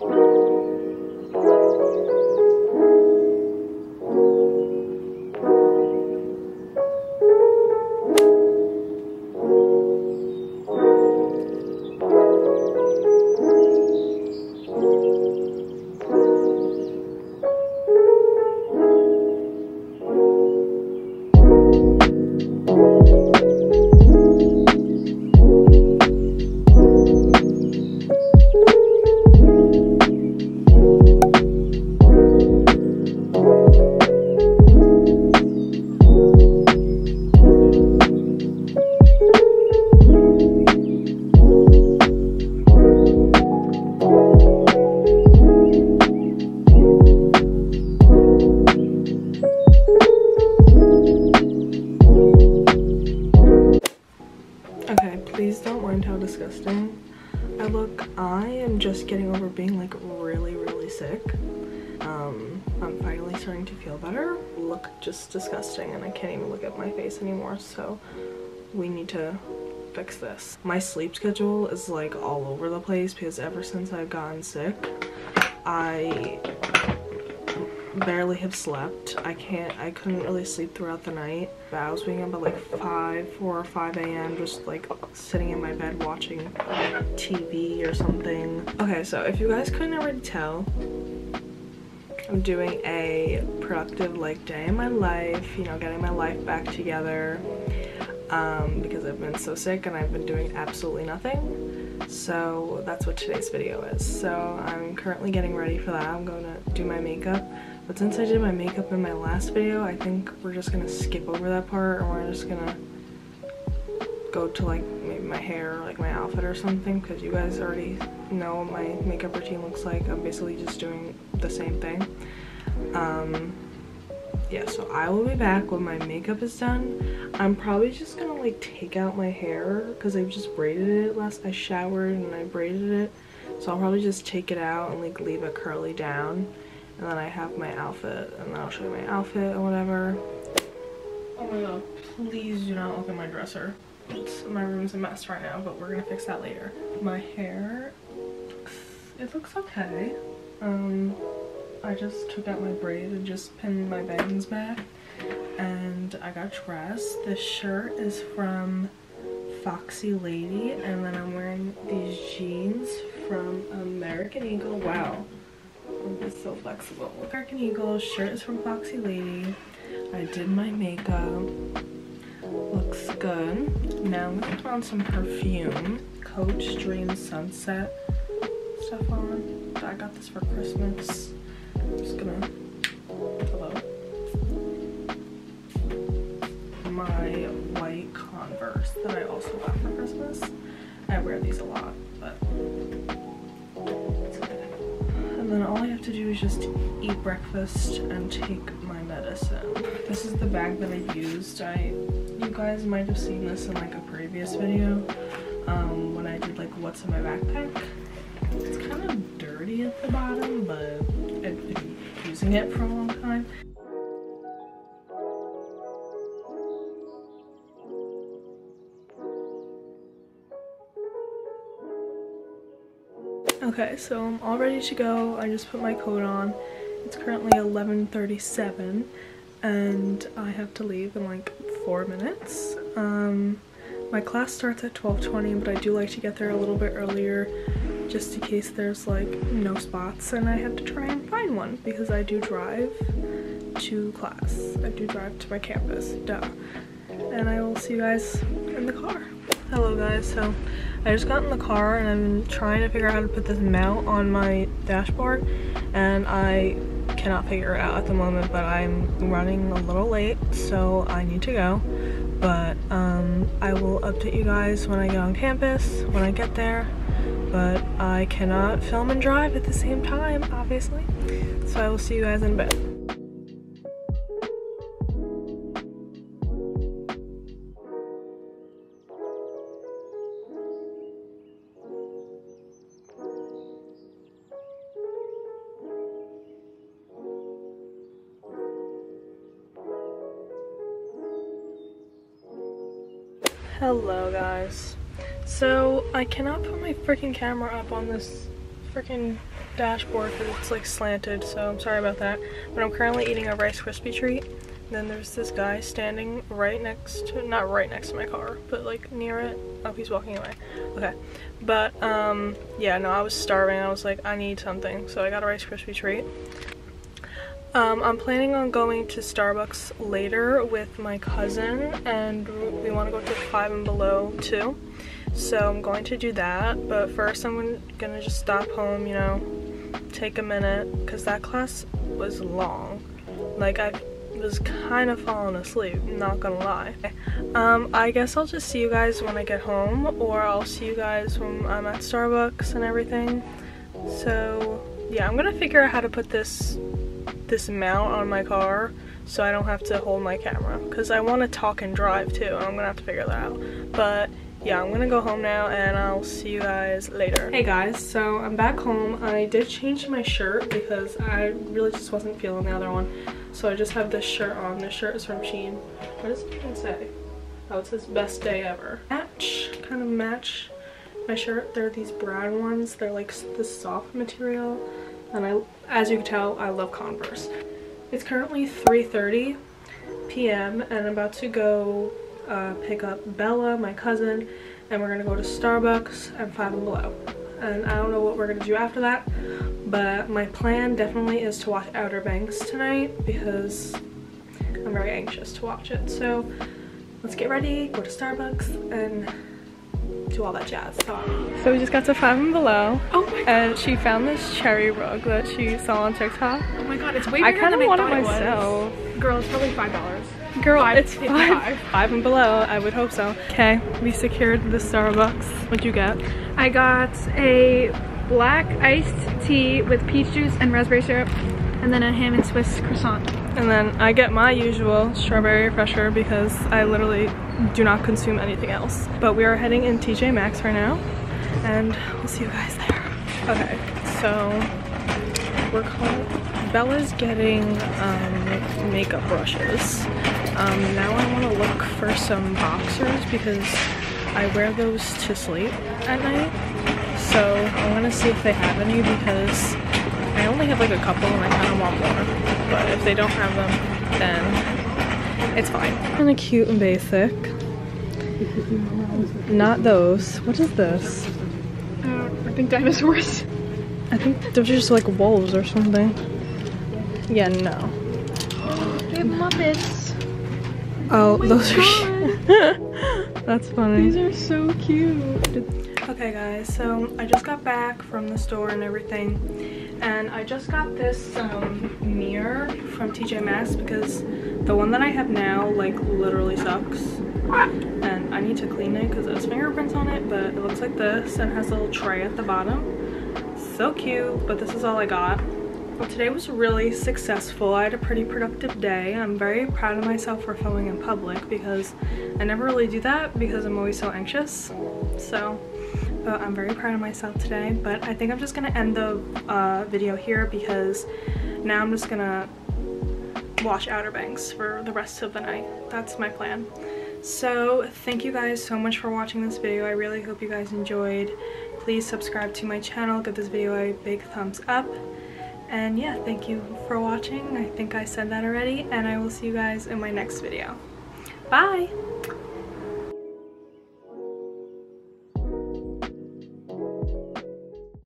Okay, disgusting I look. I am just getting over being like really, really sick. Um, I'm finally starting to feel better. Look just disgusting and I can't even look at my face anymore, so we need to fix this. My sleep schedule is like all over the place because ever since I've gotten sick, I barely have slept. I can't, I couldn't really sleep throughout the night. But I was waking up at like 5, 4 or 5 a.m. just like sitting in my bed watching TV or something. Okay, so if you guys couldn't already tell, I'm doing a productive like day in my life, you know, getting my life back together um, because I've been so sick and I've been doing absolutely nothing. So that's what today's video is. So I'm currently getting ready for that. I'm going to do my makeup. But since I did my makeup in my last video, I think we're just gonna skip over that part and we're just gonna go to like maybe my hair or like my outfit or something because you guys already know what my makeup routine looks like. I'm basically just doing the same thing. Um, yeah, so I will be back when my makeup is done. I'm probably just gonna like take out my hair because I just braided it last, I showered and I braided it. So I'll probably just take it out and like leave it curly down and then I have my outfit and then I'll show you my outfit or whatever. Oh my god, please do not look at my dresser. It's, my room's a mess right now, but we're gonna fix that later. My hair, it looks okay. Um, I just took out my braid and just pinned my bangs back and I got dressed. This shirt is from Foxy Lady and then I'm wearing these jeans from American Eagle. Wow, it's so flexible. American Eagle shirt is from Foxy Lady. I did my makeup. Looks good. Now I'm gonna put on some perfume. Coach Dream Sunset stuff on. I got this for Christmas. I'm just gonna hello. My white Converse that I also got for Christmas. I wear these a lot, but just eat breakfast and take my medicine. This is the bag that I used. I, you guys might have seen this in like a previous video um, when I did like what's in my backpack. It's kind of dirty at the bottom, but I've been using it for a long time. Okay, so I'm all ready to go. I just put my coat on. It's currently 11.37 and I have to leave in like four minutes. Um, my class starts at 12.20 but I do like to get there a little bit earlier just in case there's like no spots and I have to try and find one because I do drive to class. I do drive to my campus, duh. And I will see you guys in the car. Hello guys, so I just got in the car and I'm trying to figure out how to put this mount on my dashboard and I cannot figure it out at the moment but I'm running a little late so I need to go. But um, I will update you guys when I get on campus, when I get there. But I cannot film and drive at the same time obviously. So I will see you guys in a bit. Hello guys. So I cannot put my freaking camera up on this freaking dashboard because it's like slanted, so I'm sorry about that. But I'm currently eating a Rice Krispie treat. Then there's this guy standing right next to, not right next to my car, but like near it. Oh, he's walking away. Okay. But, um, yeah, no, I was starving. I was like, I need something. So I got a Rice Krispie treat. Um, I'm planning on going to Starbucks later with my cousin and we want to go to Five and Below too. So I'm going to do that, but first I'm gonna just stop home, you know, take a minute, because that class was long. Like, I was kind of falling asleep, not gonna lie. Um, I guess I'll just see you guys when I get home, or I'll see you guys when I'm at Starbucks and everything. So, yeah, I'm gonna figure out how to put this this mount on my car so I don't have to hold my camera. Because I want to talk and drive too I'm gonna have to figure that out. But yeah I'm gonna go home now and I'll see you guys later. Hey guys so I'm back home. I did change my shirt because I really just wasn't feeling the other one. So I just have this shirt on. This shirt is from Shein. What does it even say? Oh it says best day ever. Match kind of match my shirt. They're these brown ones. They're like this soft material and I as you can tell I love Converse it's currently 3:30 p.m. and I'm about to go uh, pick up Bella, my cousin, and we're gonna go to Starbucks and Five and Below. And I don't know what we're gonna do after that, but my plan definitely is to watch Outer Banks tonight because I'm very anxious to watch it. So let's get ready, go to Starbucks, and do all that jazz. So we just got to Five and Below. Oh my god. And she found this cherry rug that she saw on TikTok. Oh my god, it's way I kind of want it myself. Girl, it's probably five dollars. Girl, Five it's five. five and below. I would hope so. Okay, we secured the Starbucks. What'd you get? I got a black iced tea with peach juice and raspberry syrup, and then a ham and Swiss croissant. And then I get my usual strawberry refresher because I literally do not consume anything else. But we are heading in TJ Maxx right now, and we'll see you guys there. Okay, so we're calling. Bella's getting um, makeup brushes. Um, now I want to look for some boxers because I wear those to sleep at night. So I want to see if they have any because only have like a couple and I kind of want more. But if they don't have them, then it's fine. Kind of cute and basic. Not those. What is this? Uh, I think dinosaurs. I think those are just like wolves or something. Yeah, no. They have Muppets. Oh, my those are. That's funny. These are so cute. Okay guys, so I just got back from the store and everything and I just got this um, mirror from TJ Maxx because the one that I have now like literally sucks and I need to clean it because there's fingerprints on it but it looks like this and has a little tray at the bottom. So cute, but this is all I got. Well, today was really successful. I had a pretty productive day. I'm very proud of myself for filming in public because I never really do that because I'm always so anxious. So, but I'm very proud of myself today. But I think I'm just gonna end the uh, video here because now I'm just gonna watch Outer Banks for the rest of the night. That's my plan. So thank you guys so much for watching this video. I really hope you guys enjoyed. Please subscribe to my channel, give this video a big thumbs up. And yeah, thank you for watching. I think I said that already, and I will see you guys in my next video. Bye!